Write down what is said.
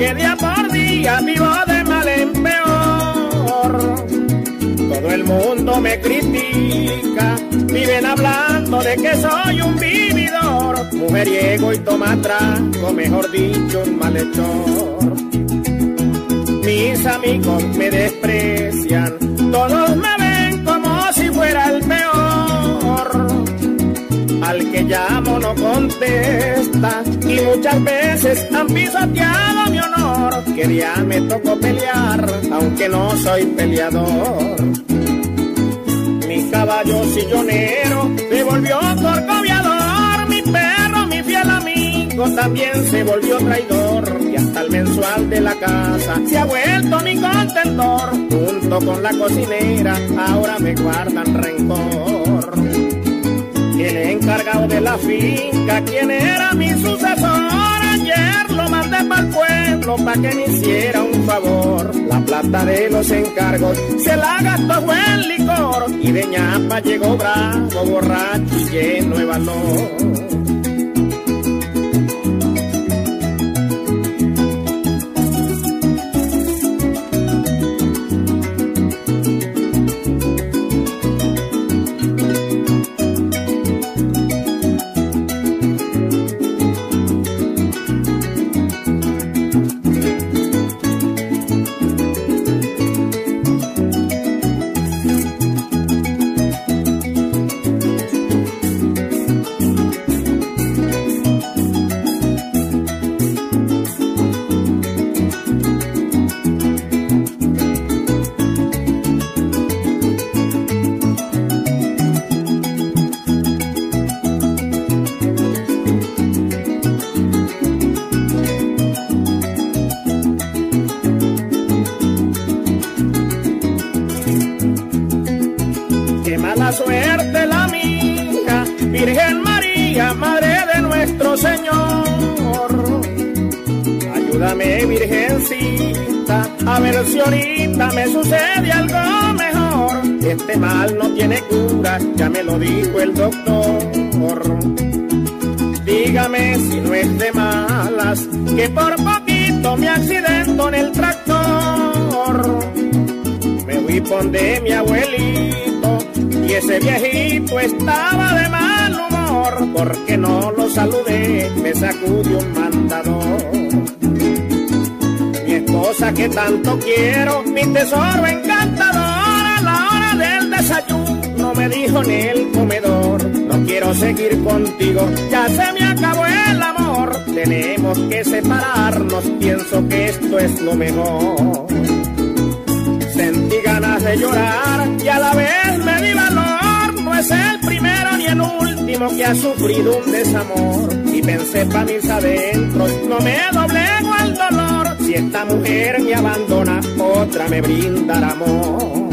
que día por día vivo de mal en peor. Todo el mundo me critica, viven hablando de que soy un vividor, mujeriego y toma trago, mejor dicho, un malhechor. Mis amigos me desprecian, todos me que llamo no contesta y muchas veces han pisoteado mi honor. Que día me tocó pelear, aunque no soy peleador. Mi caballo sillonero se volvió corcoviador, mi perro, mi fiel amigo también se volvió traidor y hasta el mensual de la casa se ha vuelto mi contentor. Junto con la cocinera ahora me guardan rencor. De la finca, quien era mi sucesor, ayer lo mandé para el pueblo para que me hiciera un favor. La plata de los encargos se la gastó buen licor y de ñapa llegó bravo, borracho y lleno de valor. Suerte la mía, Virgen María, Madre de nuestro Señor. Ayúdame, Virgencita, a ver si ahorita me sucede algo mejor. Este mal no tiene cura, ya me lo dijo el doctor. Dígame si no es de malas, que por poquito me accidento en el tractor. Me fui por de mi abuelito y ese viejito estaba de mal humor porque no lo saludé, me sacudió un mandador. Mi esposa que tanto quiero, mi tesoro encantador, a la hora del desayuno me dijo en el comedor, no quiero seguir contigo, ya se me acabó el amor, tenemos que separarnos, pienso que esto es lo mejor. Llorar y a la vez me di valor. No es el primero ni el último que ha sufrido un desamor. Y pensé pa' mis adentros, no me doblego al dolor. Si esta mujer me abandona, otra me brindará amor.